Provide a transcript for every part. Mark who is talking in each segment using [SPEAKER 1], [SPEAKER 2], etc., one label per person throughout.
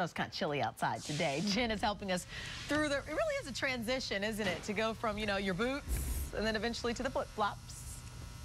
[SPEAKER 1] It's kind of chilly outside today. Jen is helping us through the, it really is a transition, isn't it? To go from, you know, your boots and then eventually to the flip-flops.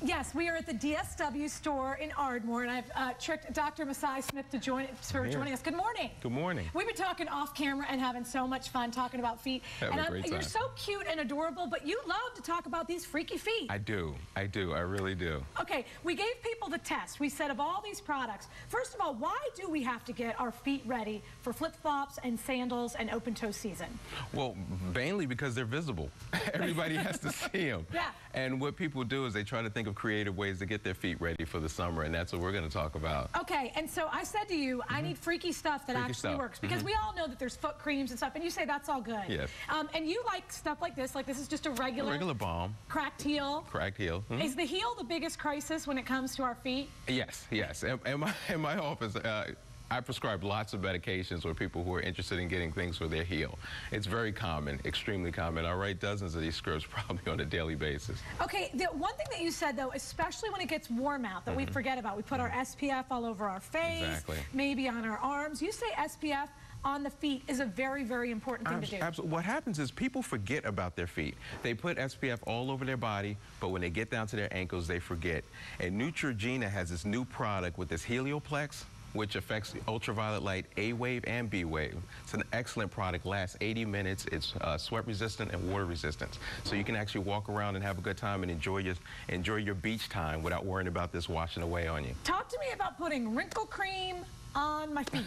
[SPEAKER 2] Yes, we are at the DSW store in Ardmore, and I've uh, tricked Dr. Maasi Smith to join for joining us. Good morning.
[SPEAKER 3] Good morning.
[SPEAKER 2] We've been talking off camera and having so much fun talking about feet.
[SPEAKER 3] Having
[SPEAKER 2] and
[SPEAKER 3] a great time.
[SPEAKER 2] you're so cute and adorable, but you love to talk about these freaky feet.
[SPEAKER 3] I do. I do. I really do.
[SPEAKER 2] Okay, we gave people the test. We said of all these products, first of all, why do we have to get our feet ready for flip-flops and sandals and open-toe season?
[SPEAKER 3] Well, mainly because they're visible. Everybody has to see them.
[SPEAKER 2] Yeah.
[SPEAKER 3] And what people do is they try to think of creative ways to get their feet ready for the summer, and that's what we're going to talk about.
[SPEAKER 2] Okay, and so I said to you, I need freaky stuff that
[SPEAKER 3] Mm-hmm. Freaky
[SPEAKER 2] actually
[SPEAKER 3] stuff.
[SPEAKER 2] works because we all know that there's foot creams and stuff, and you say that's all good.
[SPEAKER 3] Yes.
[SPEAKER 2] Um, and you like stuff like this, like this is just a regular,
[SPEAKER 3] Regular balm,
[SPEAKER 2] cracked heel.
[SPEAKER 3] cracked heel. Mhm.
[SPEAKER 2] Is the heel the biggest crisis when it comes to our feet?
[SPEAKER 3] Yes, yes. In, in, my, in my office, uh, I prescribe lots of medications for people who are interested in getting things for their heel. It's very common, extremely common. I write dozens of these scripts probably on a daily basis.
[SPEAKER 2] Okay, the one thing that you said though, especially when it gets warm out, that we forget about, we put our SPF all over our face,
[SPEAKER 3] Mm-hmm. Exactly.
[SPEAKER 2] maybe on our arms. You say SPF on the feet is a very, very important thing to do.
[SPEAKER 3] Absolutely. What happens is people forget about their feet. They put SPF all over their body, but when they get down to their ankles, they forget. And Neutrogena has this new product with this Helioplex, which affects the ultraviolet light A wave and B wave. It's an excellent product, lasts 80 minutes. It's uh, sweat resistant and water resistant. So you can actually walk around and have a good time and enjoy your, enjoy your beach time without worrying about this washing away on you.
[SPEAKER 2] Talk to me about putting wrinkle cream on my feet.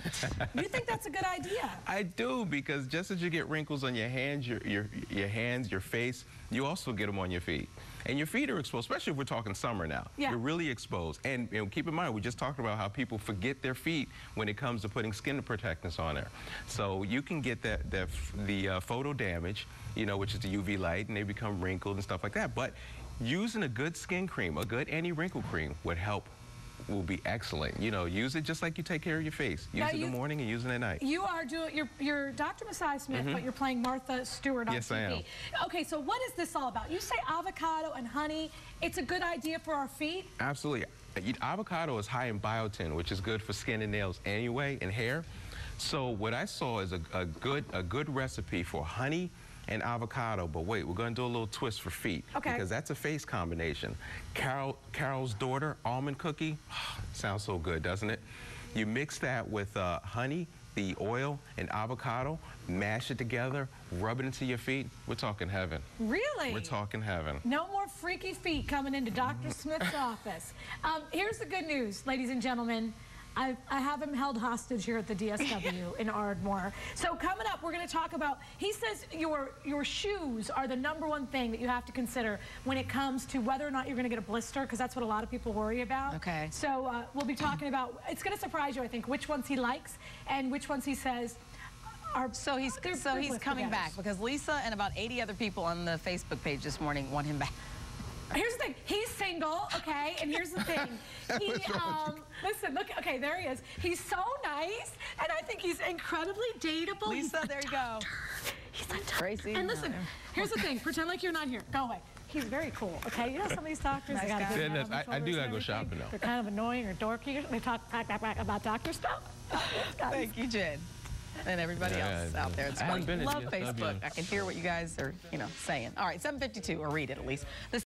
[SPEAKER 2] you think that's a good idea?
[SPEAKER 3] I do because just as you get wrinkles on your hands, your, your, your hands, your face, you also get them on your feet. And your feet are exposed, especially if we're talking summer now.
[SPEAKER 2] Yeah.
[SPEAKER 3] You're really exposed. And you know, keep in mind, we just talked about how people forget their feet when it comes to putting skin protectants on there. So you can get that, that the uh, photo damage, you know, which is the UV light, and they become wrinkled and stuff like that. But using a good skin cream, a good anti-wrinkle cream would help will be excellent. You know, use it just like you take care of your face. Use
[SPEAKER 2] Now
[SPEAKER 3] it in the morning and use it at night.
[SPEAKER 2] You are doing, you're, you're Dr. Maasi Smith, mm-hmm. but you're playing Martha Stewart on.
[SPEAKER 3] Yes,
[SPEAKER 2] TV.
[SPEAKER 3] I am.
[SPEAKER 2] Okay, so what is this all about? You say avocado and honey. It's a good idea for our feet.
[SPEAKER 3] Absolutely. Avocado is high in biotin, which is good for skin and nails anyway, and hair. So what I saw is a, a good a good recipe for honey and avocado. But wait, we're going to do a little twist for feet.
[SPEAKER 2] Okay.
[SPEAKER 3] Because that's a face combination. Carol Carol's daughter almond cookie. Sounds so good, doesn't it? You mix that with uh, honey, the oil, and avocado, mash it together, rub it into your feet. We're talking heaven.
[SPEAKER 2] Really?
[SPEAKER 3] We're talking heaven.
[SPEAKER 2] No more freaky feet coming into Dr. Smith's office. Um, here's the good news, ladies and gentlemen. I, I have him held hostage here at the DSW in Ardmore. So coming up, we're going to talk about. He says your your shoes are the number one thing that you have to consider when it comes to whether or not you're going to get a blister, because that's what a lot of people worry about.
[SPEAKER 1] Okay.
[SPEAKER 2] So uh, we'll be talking about. It's going to surprise you, I think, which ones he likes and which ones he says are.
[SPEAKER 1] So he's so he's coming back because Lisa and about 80 other people on the Facebook page this morning want him back.
[SPEAKER 2] Here's the thing. He's single, okay? And here's the thing. He, um, listen, look, okay, there he is. He's so nice, and I think he's incredibly dateable. He's
[SPEAKER 1] Lisa,
[SPEAKER 2] a
[SPEAKER 1] there you go.
[SPEAKER 2] He's a doctor.
[SPEAKER 1] Tracy,
[SPEAKER 2] And listen,
[SPEAKER 1] no.
[SPEAKER 2] here's the thing. Pretend like you're not here. Go away. He's very cool, okay? You know some of these doctors,
[SPEAKER 1] Nice
[SPEAKER 2] they got a
[SPEAKER 1] guy.
[SPEAKER 2] big
[SPEAKER 3] Yeah,
[SPEAKER 2] head
[SPEAKER 3] that's-
[SPEAKER 2] on their
[SPEAKER 3] I- I do
[SPEAKER 2] shoulders
[SPEAKER 3] gotta go
[SPEAKER 2] everything.
[SPEAKER 3] shopping, though.
[SPEAKER 2] They're kind of annoying or dorky. They talk back, back, back about doctor stuff.
[SPEAKER 1] Thank you, Jen. And everybody
[SPEAKER 3] Yeah,
[SPEAKER 1] else
[SPEAKER 3] yeah,
[SPEAKER 1] out there. It's
[SPEAKER 3] I haven't
[SPEAKER 1] funny.
[SPEAKER 3] been at
[SPEAKER 1] Love Facebook. I can hear what you guys are, you know, saying. All right, 752, or read it at least. This